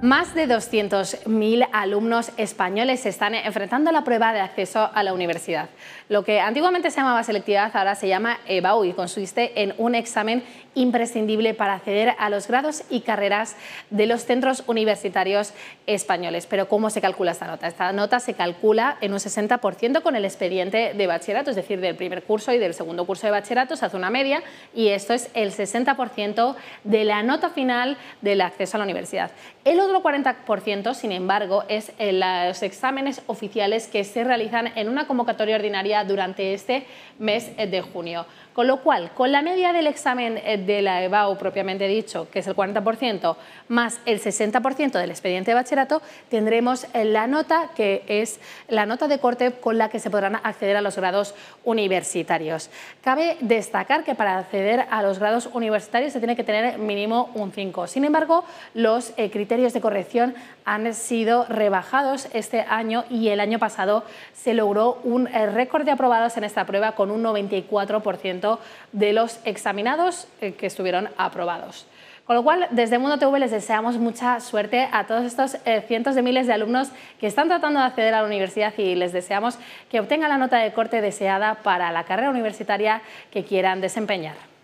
Más de 200.000 alumnos españoles se están enfrentando a la prueba de acceso a la universidad. Lo que antiguamente se llamaba selectividad ahora se llama EBAU y consiste en un examen imprescindible para acceder a los grados y carreras de los centros universitarios españoles. Pero ¿cómo se calcula esta nota? Esta nota se calcula en un 60% con el expediente de bachillerato, es decir, del primer curso y del segundo curso de bachillerato se hace una media y esto es el 60% de la nota final del acceso a la universidad. Otro 40%, sin embargo, es los exámenes oficiales que se realizan en una convocatoria ordinaria durante este mes de junio. Con lo cual, con la media del examen eh, de la EBAU propiamente dicho, que es el 40%, más el 60% del expediente de bachillerato, tendremos eh, la nota que es la nota de corte con la que se podrán acceder a los grados universitarios. Cabe destacar que para acceder a los grados universitarios se tiene que tener mínimo un 5. Sin embargo, los eh, criterios de corrección han sido rebajados este año y el año pasado se logró un récord de aprobados en esta prueba con un 94% de los examinados eh, que estuvieron aprobados. Con lo cual, desde Mundo TV les deseamos mucha suerte a todos estos eh, cientos de miles de alumnos que están tratando de acceder a la universidad y les deseamos que obtengan la nota de corte deseada para la carrera universitaria que quieran desempeñar.